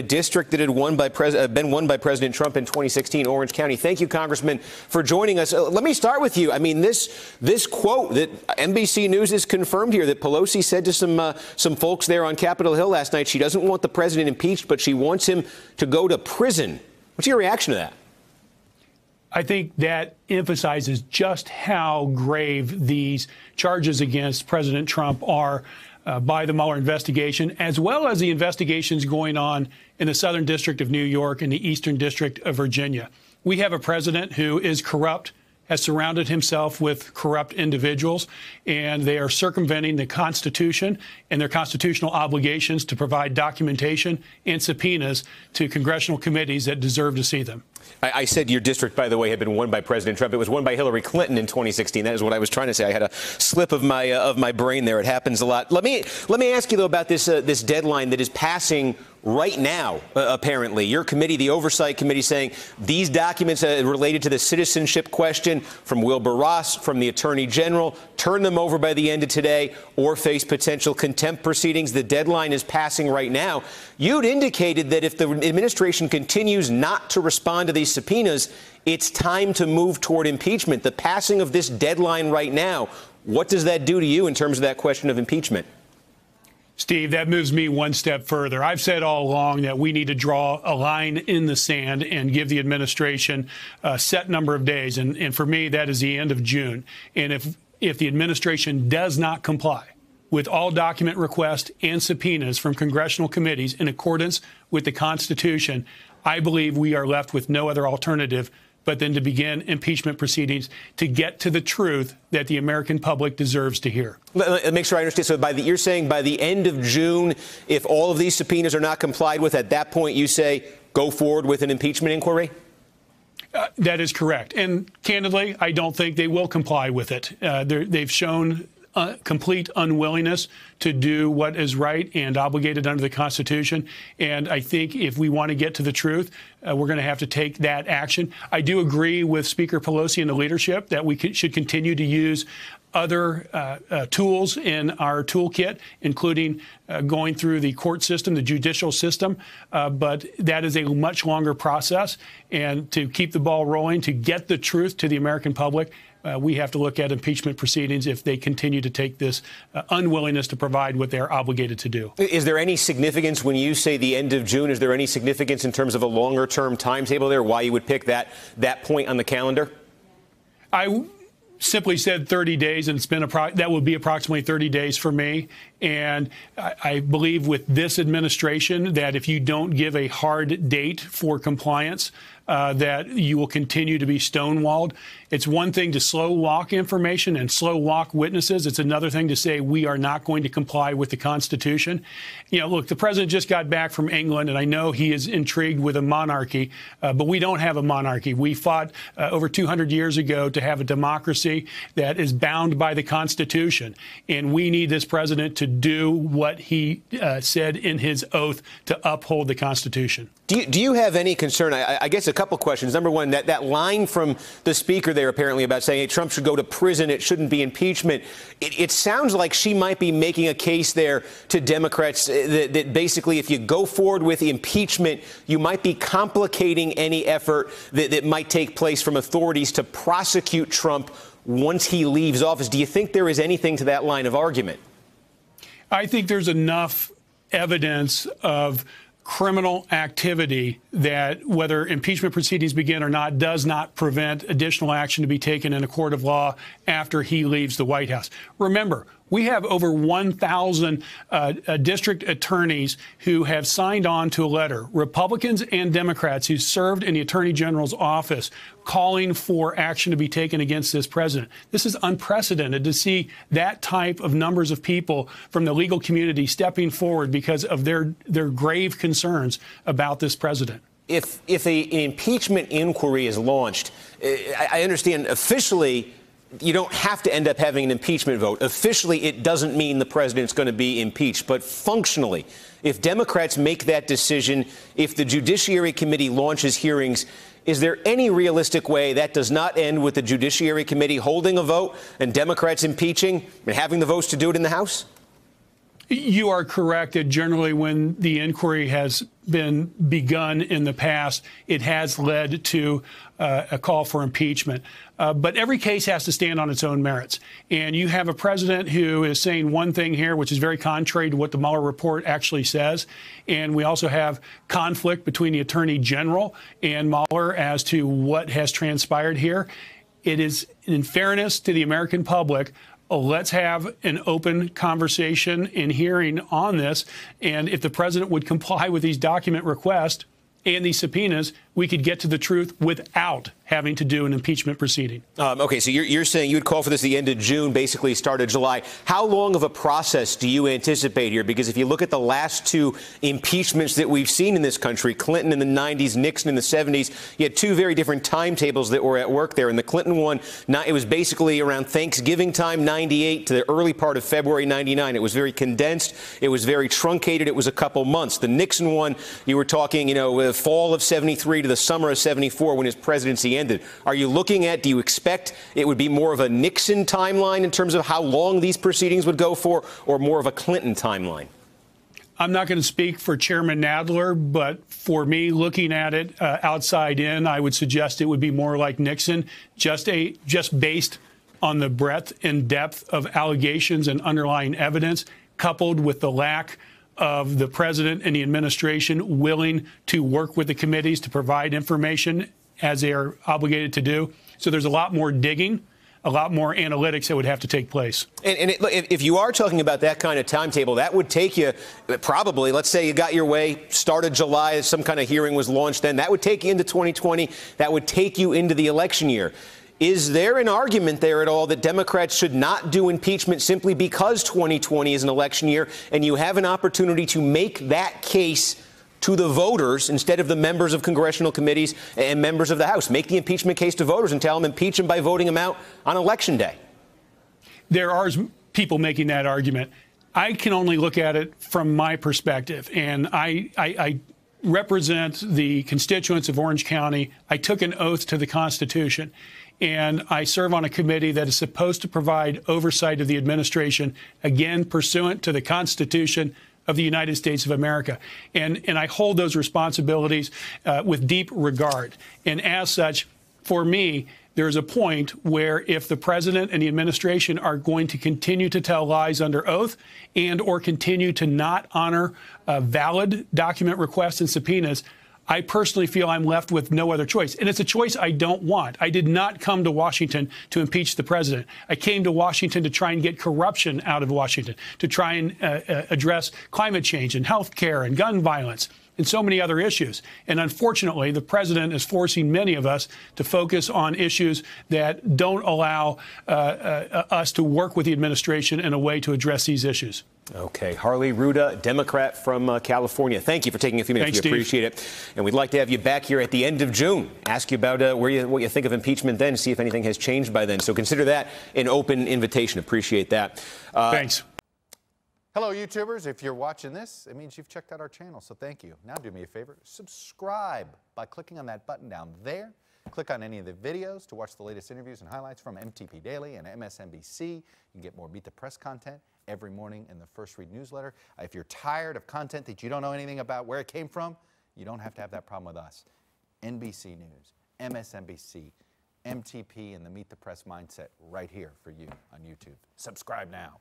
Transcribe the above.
a district that had won by uh, been won by President Trump in 2016, Orange County. Thank you, Congressman, for joining us. Uh, let me start with you. I mean, this this quote that NBC News has confirmed here that Pelosi said to some uh, some folks there on Capitol Hill last night. She doesn't want the president impeached, but she wants him to go to prison. What's your reaction to that? I think that emphasizes just how grave these charges against President Trump are uh, by the Mueller investigation, as well as the investigations going on in the Southern District of New York and the Eastern District of Virginia. We have a president who is corrupt, has surrounded himself with corrupt individuals, and they are circumventing the Constitution and their constitutional obligations to provide documentation and subpoenas to congressional committees that deserve to see them. I, I, said your district, by the way, had been won by President Trump. It was won by Hillary Clinton in 2016. That is what I was trying to say. I had a slip of my uh, of my brain there. It happens a lot. Let me let me ask you though about this uh, this deadline that is passing right now, uh, apparently. Your committee, the Oversight Committee, saying these documents uh, related to the citizenship question from Wilbur Ross, from the Attorney General, turn them over by the end of today or face potential contempt proceedings. The deadline is passing right now. You'd indicated that if the administration continues not to respond to these subpoenas, it's time to move toward impeachment. The passing of this deadline right now, what does that do to you in terms of that question of impeachment? Steve, that moves me one step further. I've said all along that we need to draw a line in the sand and give the administration a set number of days. And, and for me, that is the end of June. And if, if the administration does not comply, with all document requests and subpoenas from congressional committees in accordance with the Constitution, I believe we are left with no other alternative but then to begin impeachment proceedings to get to the truth that the American public deserves to hear. Let, make sure I understand. So, by the, you're saying by the end of June, if all of these subpoenas are not complied with, at that point you say go forward with an impeachment inquiry? Uh, that is correct. And candidly, I don't think they will comply with it. Uh, they've shown uh, complete unwillingness to do what is right and obligated under the Constitution. And I think if we want to get to the truth, uh, we're going to have to take that action. I do agree with Speaker Pelosi and the leadership that we should continue to use other uh, uh, tools in our toolkit, including uh, going through the court system, the judicial system. Uh, but that is a much longer process. And to keep the ball rolling, to get the truth to the American public, uh, we have to look at impeachment proceedings if they continue to take this uh, unwillingness to provide what they're obligated to do. Is there any significance when you say the end of June? Is there any significance in terms of a longer term timetable there? Why you would pick that that point on the calendar? I simply said 30 days, and it's been a that would be approximately 30 days for me. And I, I, believe with this administration that if you don't give a hard date for compliance, uh, that you will continue to be stonewalled. It's one thing to slow walk information and slow walk witnesses. It's another thing to say we are not going to comply with the Constitution. You know, look, the president just got back from England, and I know he is intrigued with a monarchy, uh, but we don't have a monarchy. We fought uh, over 200 years ago to have a democracy that is bound by the Constitution, and we need this president to do what he uh, said in his oath to uphold the Constitution. Do you, do you have any concern? I, I, guess couple questions. Number one, that, that line from the speaker there apparently about saying hey, Trump should go to prison, it shouldn't be impeachment. It, it sounds like she might be making a case there to Democrats uh, that, that, basically if you go forward with impeachment, you might be complicating any effort that, that might take place from authorities to prosecute Trump once he leaves office. Do you think there is anything to that line of argument? I think there's enough evidence of criminal activity that whether impeachment proceedings begin or not does not prevent additional action to be taken in a court of law after he leaves the White House. Remember, we have over 1,000 uh, uh, district attorneys who have signed on to a letter, Republicans and Democrats who served in the Attorney General's office, calling for action to be taken against this president. This is unprecedented to see that type of numbers of people from the legal community stepping forward because of their, their grave concerns about this president if if a, an impeachment inquiry is launched, I, I understand officially you don't have to end up having an impeachment vote. Officially, it doesn't mean the president's going to be impeached. But functionally, if Democrats make that decision, if the Judiciary Committee launches hearings, is there any realistic way that does not end with the Judiciary Committee holding a vote and Democrats impeaching and having the votes to do it in the House? You are correct that generally, when the inquiry has been begun in the past, it has led to uh, a call for impeachment. Uh, but every case has to stand on its own merits. And you have a president who is saying one thing here, which is very contrary to what the Mueller report actually says. And we also have conflict between the attorney general and Mueller as to what has transpired here. It is, in fairness to the American public, Oh, let's have an open conversation and hearing on this. And if the president would comply with these document requests and these subpoenas, we could get to the truth without having to do an impeachment proceeding. Um, okay, so you're, you're, saying you would call for this the end of June, basically start of July. How long of a process do you anticipate here? Because if you look at the last two impeachments that we've seen in this country, Clinton in the 90s, Nixon in the 70s, you had two very different timetables that were at work there. In the Clinton one, it was basically around Thanksgiving time, 98, to the early part of February 99. It was very condensed. It was very truncated. It was a couple months. The Nixon one, you were talking, you know, fall of 73 to the summer of 74 when his presidency ended. Are you looking at, do you expect it would be more of a Nixon timeline in terms of how long these proceedings would go for, or more of a Clinton timeline? I'm not going to speak for Chairman Nadler, but for me, looking at it uh, outside in, I would suggest it would be more like Nixon, just a just based on the breadth and depth of allegations and underlying evidence, coupled with the lack of the president and the administration willing to work with the committees to provide information as they are obligated to do. So there's a lot more digging a lot more analytics that would have to take place. And, and it, if you are talking about that kind of timetable, that would take you probably, let's say you got your way, started July, some kind of hearing was launched then, that would take you into 2020, that would take you into the election year. Is there an argument there at all that Democrats should not do impeachment simply because 2020 is an election year and you have an opportunity to make that case to the voters instead of the members of congressional committees and members of the House? Make the impeachment case to voters and tell them impeach them by voting them out on election day. There are people making that argument. I can only look at it from my perspective, and I, I, I represent the constituents of Orange County. I took an oath to the Constitution and I serve on a committee that is supposed to provide oversight of the administration, again, pursuant to the Constitution of the United States of America. And, and I hold those responsibilities uh, with deep regard. And as such, for me, there's a point where if the president and the administration are going to continue to tell lies under oath and or continue to not honor uh, valid document requests and subpoenas, I personally feel I'm left with no other choice. And it's a choice I don't want. I did not come to Washington to impeach the president. I came to Washington to try and get corruption out of Washington, to try and uh, uh, address climate change and health care and gun violence and so many other issues. And unfortunately, the president is forcing many of us to focus on issues that don't allow uh, uh, us to work with the administration in a way to address these issues. Okay. Harley Rouda, Democrat from uh, California. Thank you for taking a few minutes. Thanks, we appreciate it. And we'd like to have you back here at the end of June. Ask you about uh, where you, what you think of impeachment then, see if anything has changed by then. So consider that an open invitation. Appreciate that. Uh, Thanks. Hello, YouTubers. If you're watching this, it means you've checked out our channel, so thank you. Now do me a favor, subscribe by clicking on that button down there. Click on any of the videos to watch the latest interviews and highlights from MTP Daily and MSNBC. You can get more Meet the Press content every morning in the First Read newsletter. If you're tired of content that you don't know anything about where it came from, you don't have to have that problem with us. NBC News, MSNBC, MTP, and the Meet the Press mindset right here for you on YouTube. Subscribe now.